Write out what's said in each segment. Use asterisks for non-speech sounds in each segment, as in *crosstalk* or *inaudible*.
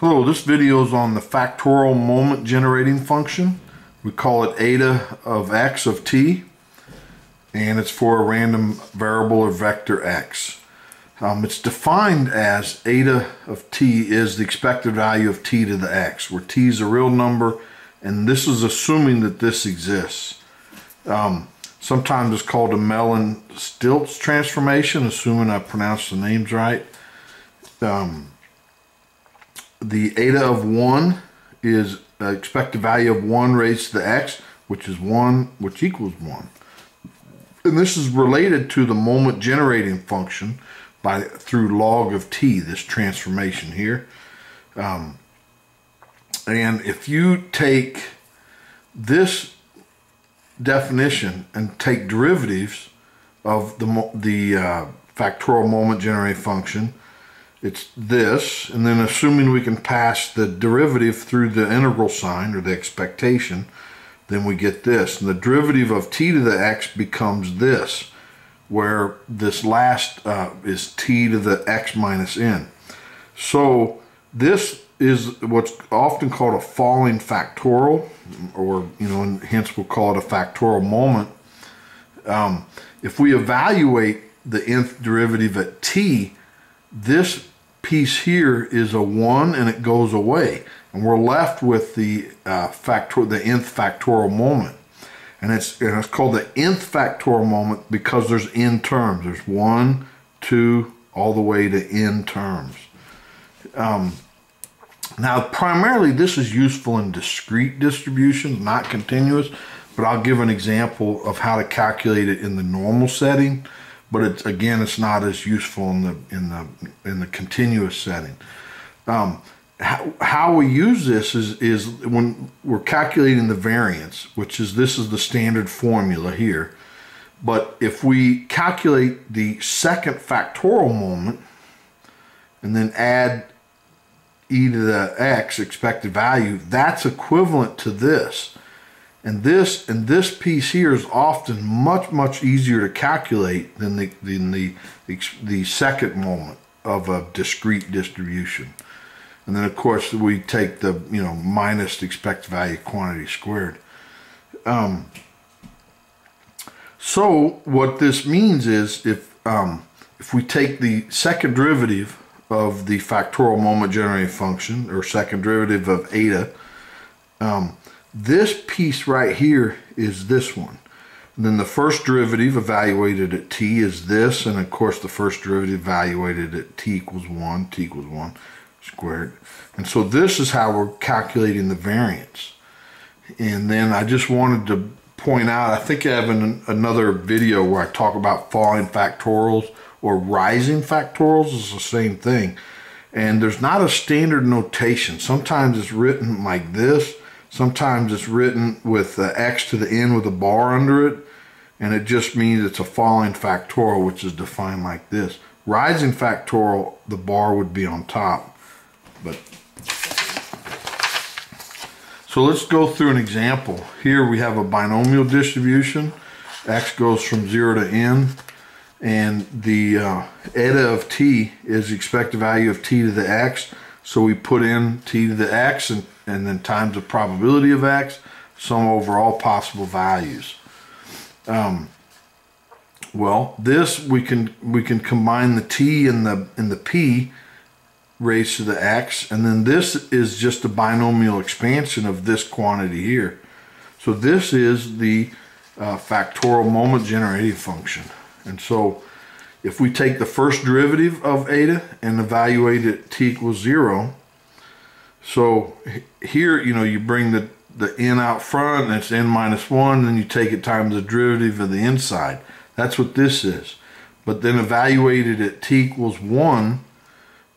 Hello, this video is on the factorial moment generating function. We call it eta of x of t, and it's for a random variable or vector x. Um, it's defined as eta of t is the expected value of t to the x, where t is a real number, and this is assuming that this exists. Um, sometimes it's called a Mellin-Stieltjes transformation, assuming I pronounced the names right. Um, the eta of 1 is the expected value of 1 raised to the x, which is 1, which equals 1. And this is related to the moment generating function by through log of t, this transformation here. Um, and if you take this definition and take derivatives of the, the uh, factorial moment generating function, it's this, and then assuming we can pass the derivative through the integral sign or the expectation, then we get this. And the derivative of t to the x becomes this, where this last uh, is t to the x minus n. So this is what's often called a falling factorial, or, you know, and hence we'll call it a factorial moment. Um, if we evaluate the nth derivative at t, this piece here is a 1 and it goes away. And we're left with the uh, factor, the nth factorial moment. And it's, and it's called the nth factorial moment because there's n terms. There's 1, 2, all the way to n terms. Um, now, primarily, this is useful in discrete distributions, not continuous, but I'll give an example of how to calculate it in the normal setting but it's again it's not as useful in the in the in the continuous setting. Um, how, how we use this is is when we're calculating the variance, which is this is the standard formula here. But if we calculate the second factorial moment and then add e to the x expected value, that's equivalent to this. And this and this piece here is often much much easier to calculate than the than the the second moment of a discrete distribution. And then of course we take the you know minus the expected value quantity squared. Um, so what this means is if um, if we take the second derivative of the factorial moment generating function or second derivative of eta um, this piece right here is this one. And then the first derivative evaluated at t is this, and of course the first derivative evaluated at t equals 1, t equals 1 squared. And so this is how we're calculating the variance. And then I just wanted to point out, I think I have an, another video where I talk about falling factorials or rising factorials is the same thing. And there's not a standard notation. Sometimes it's written like this, Sometimes it's written with the x to the n with a bar under it, and it just means it's a falling factorial, which is defined like this. Rising factorial, the bar would be on top. But So let's go through an example. Here we have a binomial distribution. x goes from 0 to n, and the uh, eta of t is the expected value of t to the x. So we put in t to the x and and then times the probability of x, sum over all possible values. Um, well, this we can we can combine the t and the and the p raised to the x, and then this is just a binomial expansion of this quantity here. So this is the uh, factorial moment generating function. And so if we take the first derivative of eta and evaluate it t equals zero, so here, you know, you bring the, the n out front and it's n minus 1, then you take it times the derivative of the inside. That's what this is. But then evaluated at t equals 1,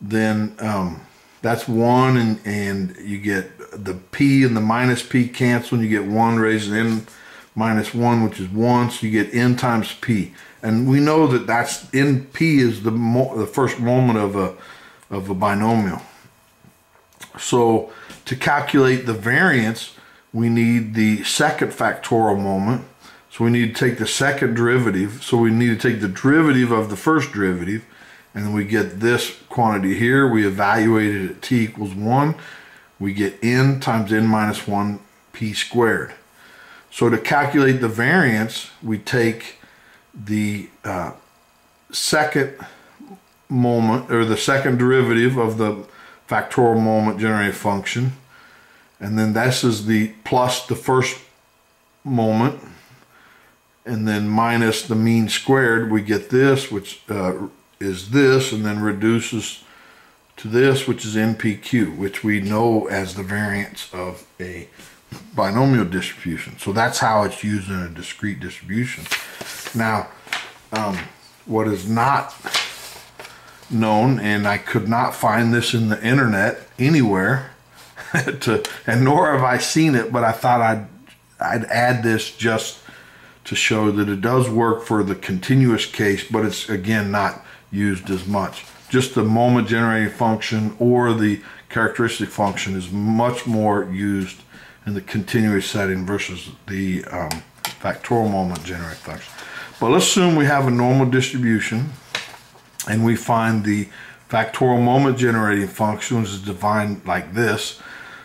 then um, that's 1 and, and you get the p and the minus p cancel and you get 1 raised to n minus 1, which is 1, so you get n times p. And we know that that's n p is the, the first moment of a, of a binomial. So to calculate the variance, we need the second factorial moment. So we need to take the second derivative. So we need to take the derivative of the first derivative and then we get this quantity here. We evaluate it at t equals 1. We get n times n minus 1 p squared. So to calculate the variance, we take the uh, second moment, or the second derivative of the factorial moment generating function, and then this is the plus the first moment, and then minus the mean squared, we get this, which uh, is this, and then reduces to this, which is NPQ, which we know as the variance of a binomial distribution. So that's how it's used in a discrete distribution. Now, um, what is not known, and I could not find this in the internet anywhere, *laughs* to, and nor have I seen it, but I thought I'd, I'd add this just to show that it does work for the continuous case, but it's again not used as much. Just the moment generating function or the characteristic function is much more used in the continuous setting versus the um, factorial moment generating function. But let's assume we have a normal distribution and we find the factorial moment generating function is defined like this.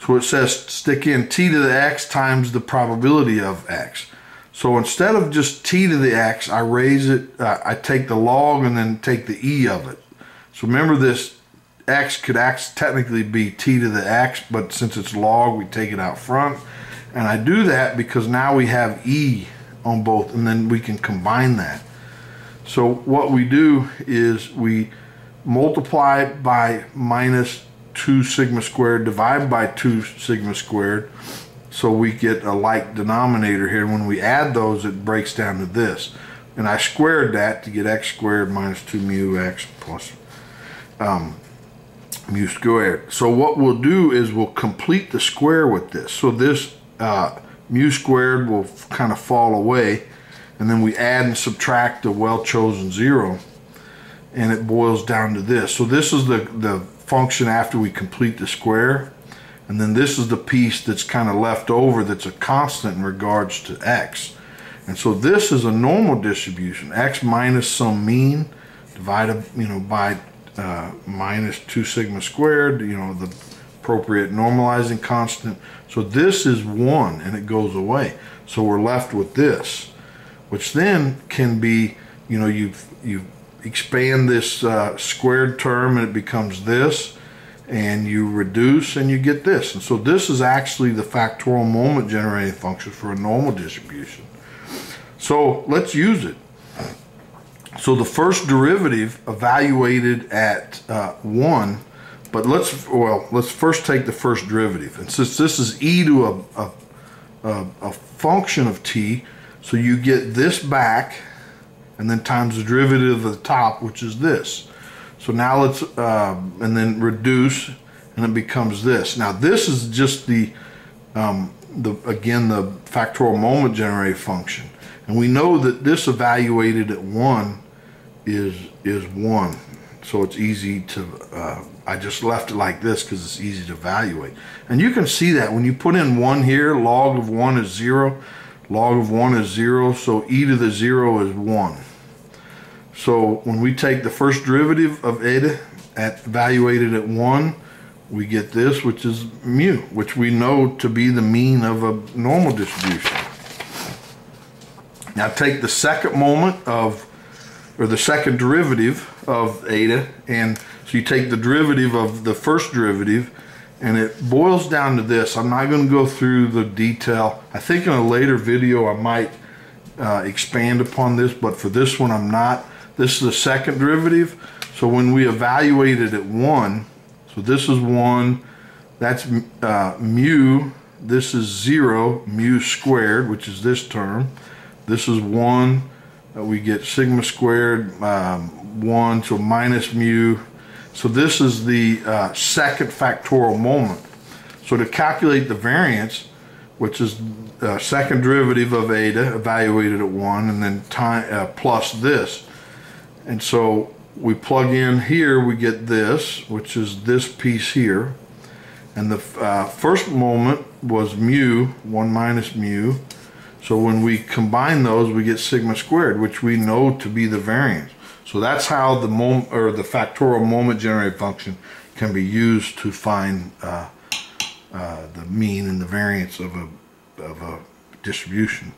So it says stick in t to the x times the probability of x. So instead of just t to the x, I raise it, uh, I take the log and then take the e of it. So remember this x could act, technically be t to the x, but since it's log, we take it out front. And I do that because now we have e on both, and then we can combine that. So what we do is we multiply by minus 2 sigma squared divided by 2 sigma squared so we get a like denominator here. When we add those, it breaks down to this. And I squared that to get x squared minus 2 mu x plus um, mu squared. So what we'll do is we'll complete the square with this. So this uh, mu squared will kind of fall away and then we add and subtract the well-chosen zero and it boils down to this. So this is the, the function after we complete the square and then this is the piece that's kind of left over that's a constant in regards to x. And so this is a normal distribution, x minus some mean divided you know by uh, minus 2 sigma squared, you know, the appropriate normalizing constant. So this is 1 and it goes away. So we're left with this, which then can be, you know, you you expand this uh, squared term and it becomes this, and you reduce and you get this. And so this is actually the factorial moment generating function for a normal distribution. So let's use it. So the first derivative evaluated at uh, 1, but let's, well, let's first take the first derivative. And since this is e to a, a, a, a function of t, so you get this back, and then times the derivative of the top, which is this. So now let's, uh, and then reduce, and it becomes this. Now this is just the, um, the again, the factorial moment generated function. And we know that this evaluated at 1 is is 1. So it's easy to, uh, I just left it like this because it's easy to evaluate. And you can see that when you put in 1 here, log of 1 is 0, log of 1 is 0, so e to the 0 is 1. So when we take the first derivative of eta at evaluated at 1, we get this, which is mu, which we know to be the mean of a normal distribution. Now take the second moment of or the second derivative of eta and so you take the derivative of the first derivative and it boils down to this. I'm not going to go through the detail. I think in a later video I might uh, expand upon this but for this one I'm not. This is the second derivative. So when we evaluated at 1 so this is 1 that's uh, mu. This is 0 mu squared which is this term. This is 1 uh, we get sigma squared um, 1 so minus mu so this is the uh, second factorial moment. So to calculate the variance which is the uh, second derivative of eta evaluated at 1 and then time uh, plus this. And so we plug in here we get this which is this piece here. And the uh, first moment was mu 1 minus mu. So when we combine those, we get sigma squared, which we know to be the variance. So that's how the moment or the factorial moment generated function can be used to find uh, uh, the mean and the variance of a of a distribution.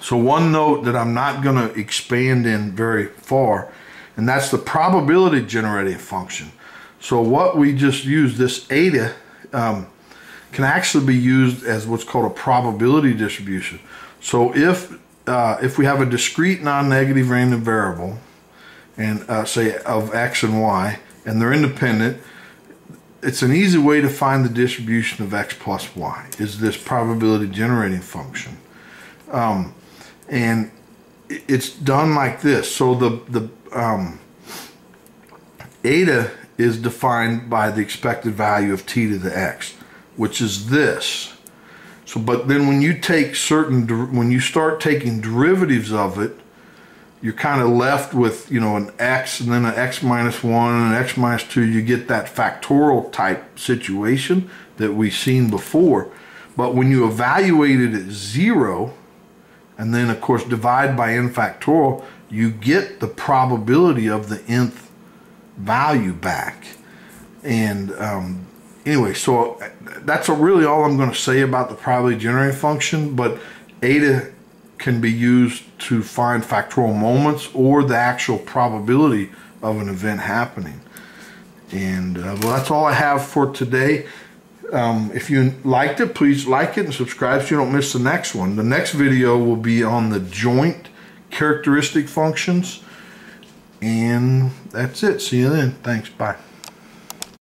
So one note that I'm not going to expand in very far, and that's the probability generating function. So what we just used, this eta, um, can actually be used as what's called a probability distribution. So if uh, if we have a discrete non-negative random variable, and uh, say of x and y, and they're independent, it's an easy way to find the distribution of x plus y is this probability generating function. Um, and it's done like this. So the, the um, eta is defined by the expected value of t to the x, which is this. So, but then when you take certain, when you start taking derivatives of it, you're kind of left with, you know, an x and then an x minus 1 and an x minus 2. You get that factorial type situation that we've seen before. But when you evaluate it at 0, and then, of course, divide by n factorial, you get the probability of the nth value back. And um, anyway, so that's really all I'm going to say about the probability generating function. But eta can be used to find factorial moments or the actual probability of an event happening. And uh, well, that's all I have for today. Um, if you liked it, please like it and subscribe so you don't miss the next one. The next video will be on the joint characteristic functions. And that's it. See you then. Thanks. Bye.